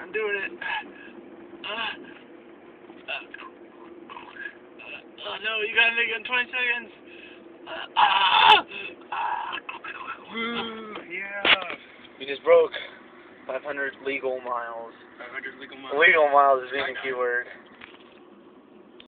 I'm doing it. Uh, uh, uh, oh no, you gotta make it in 20 seconds. Uh, ah. Woo! Yeah. We just broke 500 legal miles. 500 legal miles. Legal miles is being the keyword.